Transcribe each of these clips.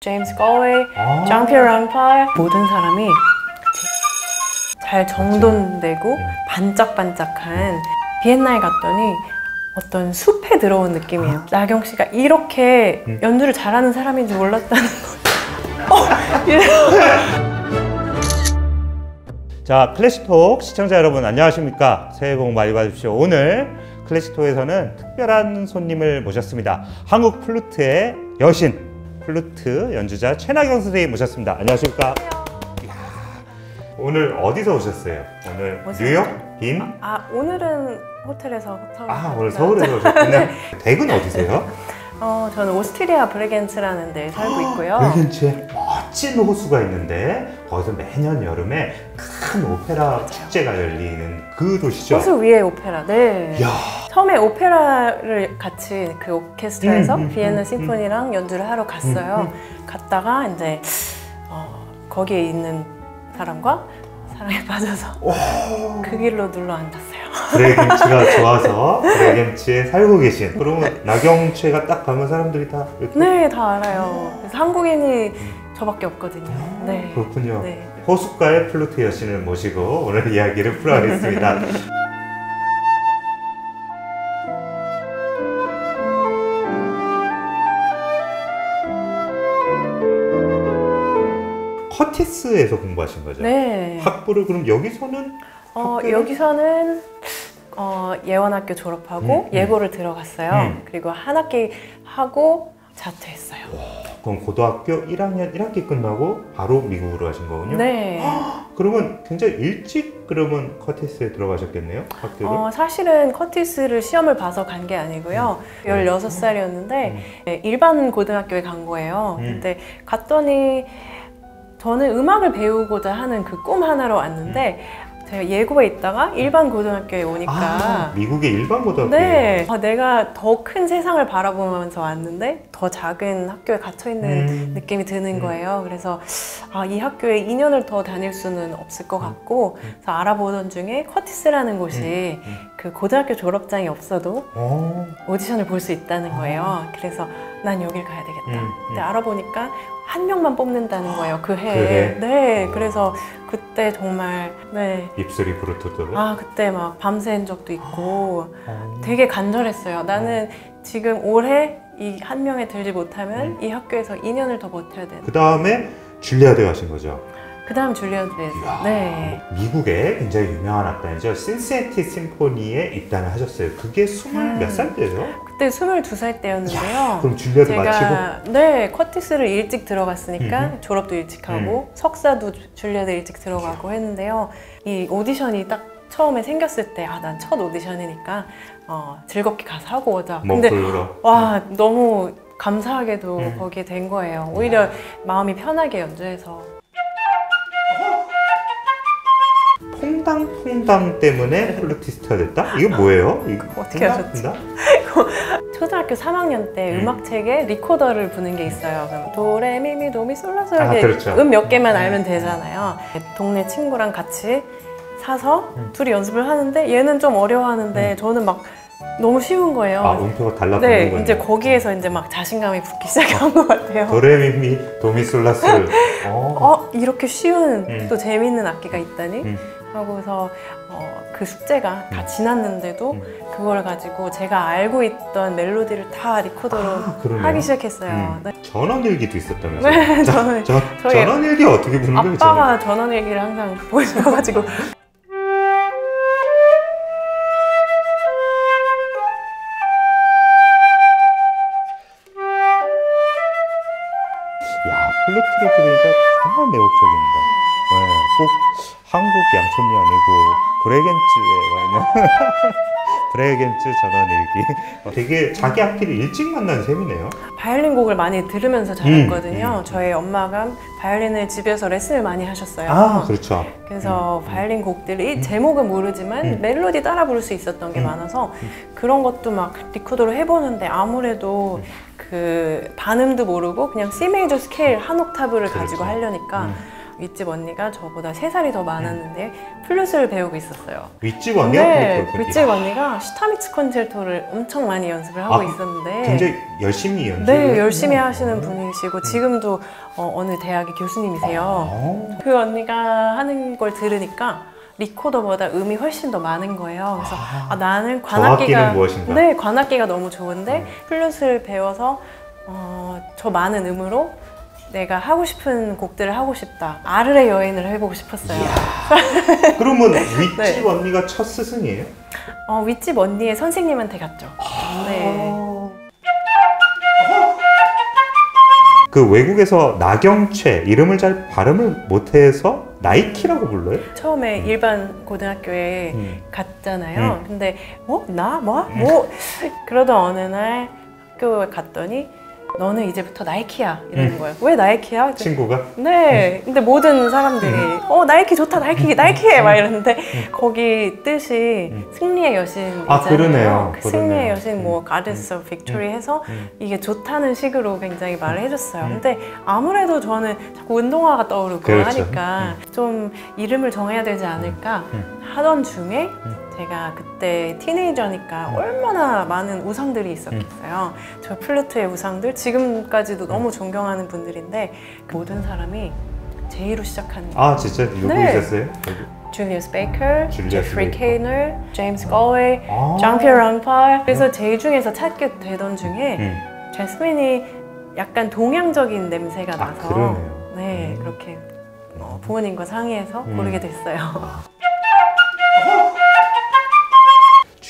제임스 걸웨이, 아. 장피어 랑팔 모든 사람이 잘 정돈되고 반짝반짝한 비엔나에 갔더니 어떤 숲에 들어온 느낌이에요. 나경 씨가 이렇게 음. 연주를 잘하는 사람인지 몰랐다는 거. 어, 자, 클래식톡 시청자 여러분 안녕하십니까? 새해 복 많이 받으십시오. 오늘 클래식톡에서는 특별한 손님을 모셨습니다. 한국 플루트의 여신, 플루트 연주자 최나경 선생님 모셨습니다. 안녕하십니까? 오늘 어디서 오셨어요? 오늘 뉴욕? 빈? 아 오늘은 호텔에서 서울 아, 오늘 서울에서. 오셨군요. 댁은 어디세요? 어, 저는 오스트리아 브레겐츠라는 데 살고 있고요. 브레겐츠에 멋진 호수가 있는데 거기서 매년 여름에 큰 오페라 축제가 열리는 그 도시죠? 호수 위에 오페라. 네. 이야, 처음에 오페라를 같이 그 오케스트라에서 음, 음, 비엔나 음, 심포니랑 연주를 하러 갔어요. 음, 갔다가 이제 어, 거기에 있는 사람과 사랑에 빠져서 오. 그 길로 눌러 앉았어요. 브레겐츠가 좋아서 브레겐츠에 살고 계신 그러면 나경채가 딱 가면 사람들이 다 이렇게 네, 다 알아요. 그래서 한국인이 저밖에 없거든요. 네. 그렇군요. 네. 호숫가의 플루트 여신을 모시고 오늘 이야기를 풀어가겠습니다. 커티스에서 공부하신 거죠? 네. 학부를 그럼 여기서는 어? 여기서는 어, 예원학교 졸업하고 음, 음. 예고를 들어갔어요. 음. 그리고 한 학기 하고 자퇴했어요. 그럼 고등학교 1학년 1학기 끝나고 바로 미국으로 가신 거군요? 네. 그러면 굉장히 일찍 그러면 커티스에 들어가셨겠네요? 학교를? 어, 사실은 커티스를 시험을 봐서 간 게 아니고요. 음. 16살이었는데 음. 일반 고등학교에 간 거예요. 음. 근데 갔더니 저는 음악을 배우고자 하는 그 꿈 하나로 왔는데 제가 예고에 있다가 일반 고등학교에 오니까 아, 미국의 일반 고등학교. 네, 아, 내가 더 큰 세상을 바라보면서 왔는데 더 작은 학교에 갇혀 있는 음. 느낌이 드는 음. 거예요. 그래서 아, 이 학교에 2년을 더 다닐 수는 없을 것 같고 그래서 알아보던 중에 커티스라는 곳이 음. 그 고등학교 졸업장이 없어도 어, 오디션을 볼 수 있다는 거예요. 그래서 난 여길 가야 되겠다. 음, 근데 음. 알아보니까 한 명만 뽑는다는 거예요. 그 해에. 그 해? 네, 어. 그래서 그때 정말 네. 입술이 부르트도록. 아 그때 막 밤새는 적도 있고 어. 되게 간절했어요. 나는 지금 올해 이 한 명에 들지 못하면 음. 이 학교에서 2년을 더 버텨야 돼. 그 다음에 줄리아드 가신 거죠? 그 다음 줄리어드에서. 이야. 네. 미국의 굉장히 유명한 악단이죠. 신시내티 심포니에 입단을 하셨어요. 그게 스물 음. 몇살 때죠? 그때 22살 때였는데요. 그럼 줄리아드 마치고 네 커티스를 일찍 들어갔으니까 음흠. 졸업도 일찍 하고 석사도 주- 줄리아드 일찍 들어가고 했는데요. 이 오디션이 딱 처음에 생겼을 때 아 난 첫 오디션이니까 어, 즐겁게 가서 하고 오자. 뭐 근데 불러. 와 너무 감사하게도 음. 거기에 된 거예요. 오히려 마음이 편하게 연주해서 퐁당 퐁당 때문에 플루티스트가 됐다? 이거 뭐예요? 이거 어떻게 하셨지? 초등학교 3학년 때 음. 음악책에 리코더를 부는 게 있어요. 그럼 도레미미 도미 솔라솔 아, 이렇게 그렇죠. 음 몇 개만 알면 되잖아요. 동네 친구랑 같이 사서 음. 둘이 연습을 하는데 얘는 좀 어려워하는데 저는 막 너무 쉬운 거예요. 아, 음표가 달라 네, 거예요. 이제 거기에서 이제 막 자신감이 붙기 시작한 것 같아요. 도레미미 도미솔라솔. 어. 어 이렇게 쉬운 음. 또 재밌는 악기가 있다니 음. 하고서 어, 그 숙제가 다 음. 지났는데도 음. 그걸 가지고 제가 알고 있던 멜로디를 다 리코더로 아. 하기 시작했어요. 음. 네. 전원일기도 있었다면서요? 네, 자, 저는 저, 전원일기 어떻게 부는 거예요? 아빠가 전원일기를 항상 보여줘가지고 야 플루트를 들으니까 정말 매혹적입니다. 네, 꼭 한국 양촌리 아니고 브레겐츠에 와 있는 브레겐츠 전원일기. 어, 되게 자기 악기를 일찍 만난 셈이네요. 바이올린 곡을 많이 들으면서 자랐거든요. 음, 음. 저희 엄마가 바이올린을 집에서 레슨을 많이 하셨어요. 아 그렇죠. 그래서 바이올린 곡들이 제목은 모르지만 음. 멜로디 따라 부를 수 있었던 게 음. 많아서 그런 것도 막 리코더로 해보는데 음. 아무래도 그 반음도 모르고 그냥 C major scale 한 옥타브를 가지고 그렇죠. 하려니까 음. 윗집 언니가 저보다 3살이 더 많았는데 플룻을 배우고 있었어요. 윗집 언니가 네. 윗집 언니가 슈타미츠 콘체르토를 엄청 많이 연습을 하고 아, 있었는데 굉장히 열심히 연습. 네, 열심히 하시는 분이시고 지금도 어, 어느 대학의 교수님이세요. 어. 그 언니가 하는 걸 들으니까 리코더보다 음이 훨씬 더 많은 거예요. 그래서 아, 아, 나는 관악기가 무엇인가? 네, 관악기가 너무 좋은데 음. 플룻을 배워서 어, 저 많은 음으로 내가 하고 싶은 곡들을 하고 싶다. 아르레 여인을 해보고 싶었어요. 그러면 윗집 네. 언니가 첫 스승이에요? 어, 윗집 언니의 선생님한테 갔죠. 네. 그 외국에서 나경채 이름을 잘 발음을 못해서 나이키라고 불러요? 처음에 일반 고등학교에 음. 갔잖아요. 근데 어? 나? 뭐? 뭐? 그러던 어느 날 학교에 갔더니 너는 이제부터 나이키야 이러는 음. 거예요. 왜 나이키야? 친구가 네. 근데 모든 사람들이 어 나이키 좋다 나이키 나이키 해 막 이러는데 거기 뜻이 음. 승리의 여신 아. 그러네요. 그 승리의 그러네요. 여신 뭐 음. Goddess of Victory 해서 음. 이게 좋다는 식으로 굉장히 말을 해줬어요. 음. 근데 아무래도 저는 자꾸 운동화가 떠오르고 그렇죠. 하니까 좀 이름을 정해야 되지 않을까 음. 하던 중에 제가 그때 teenager니까 음. 얼마나 많은 우상들이 있었겠어요. 저 플루트의 우상들 지금까지도 너무 존경하는 분들인데 그 모든 사람이 J로 시작하는 아 진짜 누구 네. 있었어요? 여기? 줄리어스 베이커, 제프리 케이너, 제임스 골웨이, 아. 장피에르 랑팔 그래서 J 중에서 찾게 되던 중에 음. 재스민이 약간 동양적인 냄새가 아 나서 그러네요. 네 음. 그렇게 어, 부모님과 상의해서 음. 고르게 됐어요.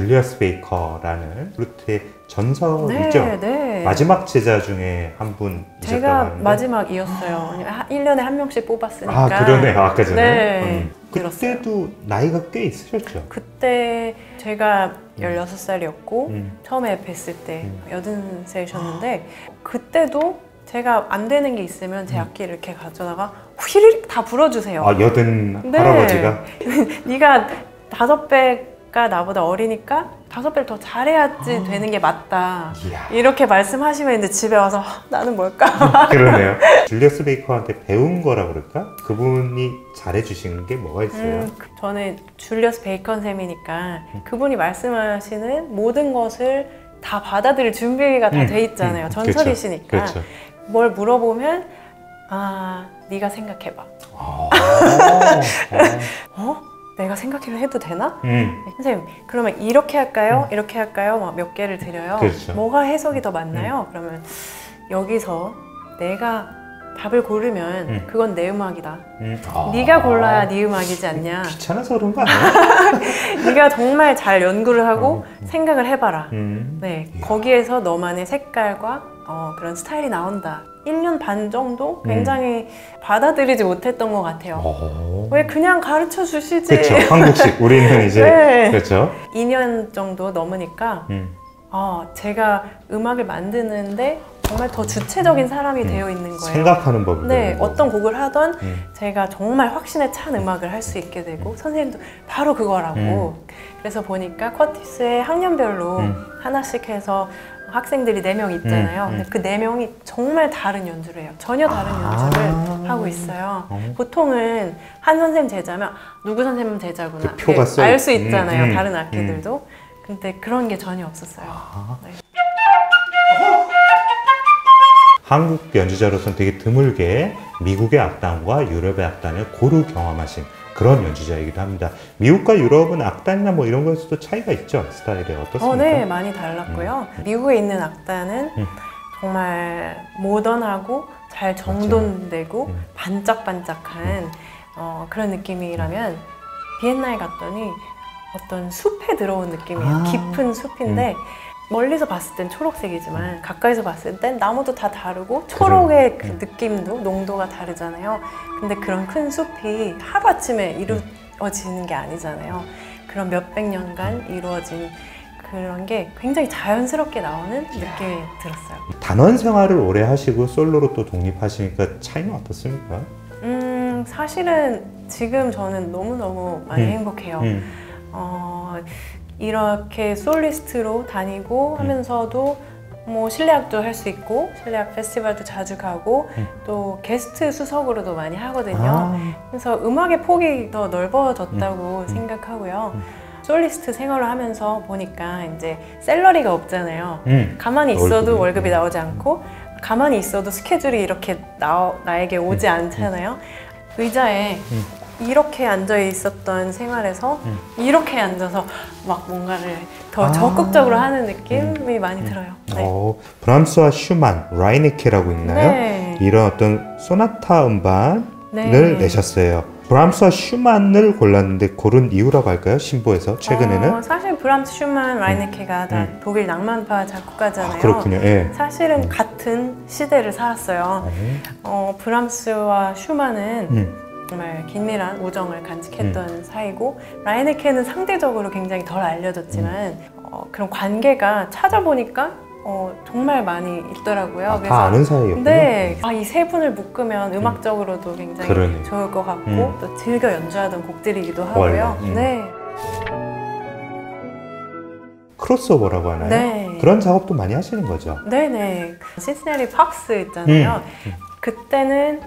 줄리어스 베이커라는 플루트의 전설이죠. 네, 네. 마지막 제자 중에 한 분이셨다고 제가 하는데 마지막이었어요. 왜냐면 하- 1년에 한 명씩 뽑았으니까. 아 그러네요 아까 전에 네, 음. 그때도 나이가 꽤 있으셨죠? 그때 제가 16살이었고 음. 처음에 뵀을 때 음. 여든 세이셨는데 그때도 제가 안 되는 게 있으면 제 악기를 이렇게 가져다가 휘리릭 다 불어주세요. 음. 아 여든 네. 할아버지가 네가 다섯 배 가 나보다 어리니까 다섯 배를 더 잘해야지 되는 게 맞다. 이야 이렇게 말씀하시면 이제 집에 와서 "헉, 나는 뭘까? 그러네요. 줄리어스 베이커한테 배운 거라 그럴까? 그분이 잘해주신 게 뭐가 있어요? 음, 그- 저는 줄리어스 베이컨 쌤이니까 그분이 말씀하시는 모든 것을 다 받아들일 준비가 다 음, 돼 있잖아요. 음, 전설이시니까 그렇죠. 뭘 물어보면 아 네가 생각해봐. 아, 어? 내가 생각을 해도 되나? 음, 네, 선생님 그러면 이렇게 할까요? 이렇게 할까요? 막 몇 개를 드려요. 그렇죠. 뭐가 해석이 더 맞나요? 그러면 여기서 내가 답을 고르면 음. 그건 내 음악이다. 음. 아. 네가 골라야 네 음악이지 않냐. 귀찮아서 그런 거 아니야? 네가 정말 잘 연구를 하고 음. 생각을 해봐라. 음. 네. 거기에서 너만의 색깔과 어, 그런 스타일이 나온다. 1년 반 정도 굉장히 받아들이지 못했던 것 같아요. 어. 왜 그냥 가르쳐 주시지? 그렇죠. 한국식. 우리는 이제 네. 그렇죠. 2년 정도 넘으니까 음. 아, 제가 음악을 만드는데 정말 더 주체적인 사람이 음. 되어 있는 거예요. 생각하는 법이 네. 어떤 곡을 하던 음. 제가 정말 확신에 찬 음악을 할 수 있게 되고 선생님도 바로 그거라고 그래서 보니까 커티스의 학년별로 음. 하나씩 해서 학생들이 네 명 있잖아요. 음, 음. 근데 그 네 명이 정말 다른 연주를 해요. 전혀 다른 아. 연주를 하고 있어요. 어. 보통은 한 선생님 제자면 누구 선생님 제자구나 그 표가 써 알수 있- 있잖아요. 음, 음, 다른 악기들도. 근데 그런 게 전혀 없었어요. 아. 네. 한국 연주자로서는 되게 드물게 미국의 악단과 유럽의 악단을 고루 경험하신 그런 연주자이기도 합니다. 미국과 유럽은 악단이나 뭐 이런 것에서도 차이가 있죠. 스타일이 어떻습니까? 어, 네, 많이 달랐고요. 미국에 있는 악단은 음. 정말 모던하고 잘 정돈되고 음. 반짝반짝한 어, 그런 느낌이라면 비엔나에 갔더니 어떤 숲에 들어온 느낌이에요. 아. 음. 깊은 숲인데 멀리서 봤을 땐 초록색이지만 가까이서 봤을 땐 나무도 다 다르고 초록의 그 음. 느낌도 농도가 다르잖아요. 근데 그런 큰 숲이 하루아침에 이루어지는 게 아니잖아요. 그런 몇백 년간 이루어진 그런 게 굉장히 자연스럽게 나오는 느낌이 들었어요. 단원 생활을 오래 하시고 솔로로 또 독립하시니까 차이는 어떻습니까? 음, 사실은 지금 저는 너무너무 많이 음. 행복해요. 음. 어, 이렇게 솔리스트로 다니고 하면서도 뭐 실내악도 할 수 있고 실내악 페스티벌도 자주 가고 음. 또 게스트 수석으로도 많이 하거든요. 아, 그래서 음악의 폭이 더 넓어졌다고 음. 생각하고요. 음. 솔리스트 생활을 하면서 보니까 이제 샐러리가 없잖아요. 음. 가만히 있어도 월급이. 나오지 않고 가만히 있어도 스케줄이 이렇게 나, 나에게 오지 음. 않잖아요. 의자에 음. 이렇게 앉아 있었던 생활에서 음. 이렇게 앉아서 막 뭔가를 더 아. 적극적으로 하는 느낌이 많이 들어요. 네. 어, 브람스와 슈만, 라이네케라고 있나요? 네. 이런 어떤 소나타 음반을 네. 내셨어요. 브람스와 슈만을 골랐는데 고른 이유라고 할까요? 신보에서 최근에는 어, 사실 브람스, 슈만, 라이네케가 다 음. 독일 낭만파 작곡가잖아요. 아, 그렇군요. 예. 사실은 음. 같은 시대를 살았어요. 어, 어, 브람스와 슈만은 음. 정말 긴밀한 우정을 간직했던 사이고 라이네케는 상대적으로 굉장히 덜 알려졌지만 어, 그런 관계가 찾아보니까 어, 정말 많이 있더라고요. 아, 다 아는 사이였군요. 네, 아, 이 세 분을 묶으면 음악적으로도 굉장히 그러네. 좋을 것 같고 음. 또 즐겨 연주하던 곡들이기도 하고요. 음. 네, 크로스오버라고 하나요? 네. 그런 작업도 많이 하시는 거죠. 네네. 시스네리 팍스 있잖아요. 음. 그때는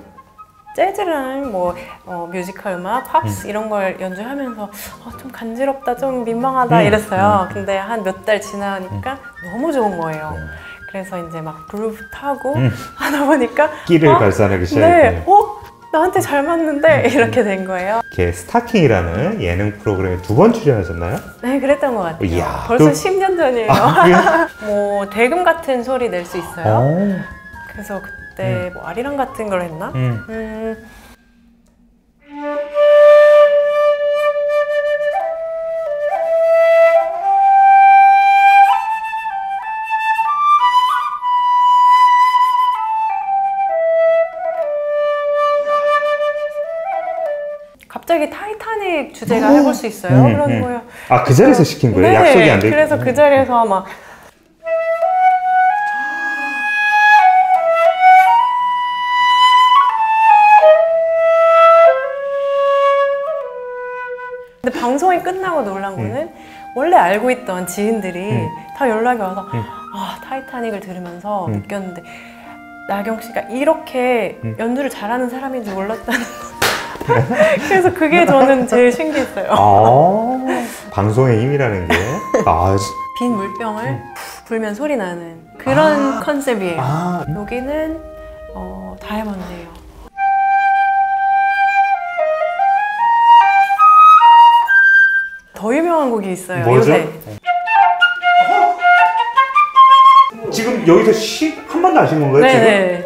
재즈랑 뭐 어, 뮤지컬 음악, 팝스 이런 걸 연주하면서 어, 좀 간지럽다, 좀 민망하다 음, 이랬어요. 음. 근데 한 몇 달 지나니까 너무 좋은 거예요. 음. 그래서 이제 막 그루브 타고 음. 하다 보니까 끼를 어? 발산하기 시작했군요. 네, 어? 나한테 잘 맞는데 음. 이렇게 된 거예요. 이렇게 스타킹이라는 예능 프로그램에 두 번 출연하셨나요? 네, 그랬던 것 같아요. 이야, 벌써 그- 10년 전이에요. 아? 뭐 대금 같은 소리 낼 수 있어요. 어. 그래서 그 때뭐 아리랑 같은 걸 했나? 음. 음, 갑자기 타이타닉 주제가 오. 해볼 수 있어요? 음, 그런 음. 거예요. 아, 그 자리에서 시킨 거예요? 네, 약속이 안 돼. 그래서 그 자리에서 막 방송이 끝나고 놀란 거는 원래 알고 있던 지인들이 음. 다 연락이 와서 음. 아 타이타닉을 들으면서 음. 느꼈는데 나경 씨가 이렇게 음. 연주를 잘하는 사람인 줄 몰랐다는 거. 그래서 그게 저는 제일 신기했어요. 아, 방송의 힘이라는 게. 아, 지- 빈 물병을 푹 불면 소리 나는 그런 아. 컨셉이에요. 아, 여기는 어, 다이아몬드예요. 더 유명한 곡이 있어요. 뭐죠? 요새. 지금 여기서 시, 한 번도 안 신 건가요? 네네.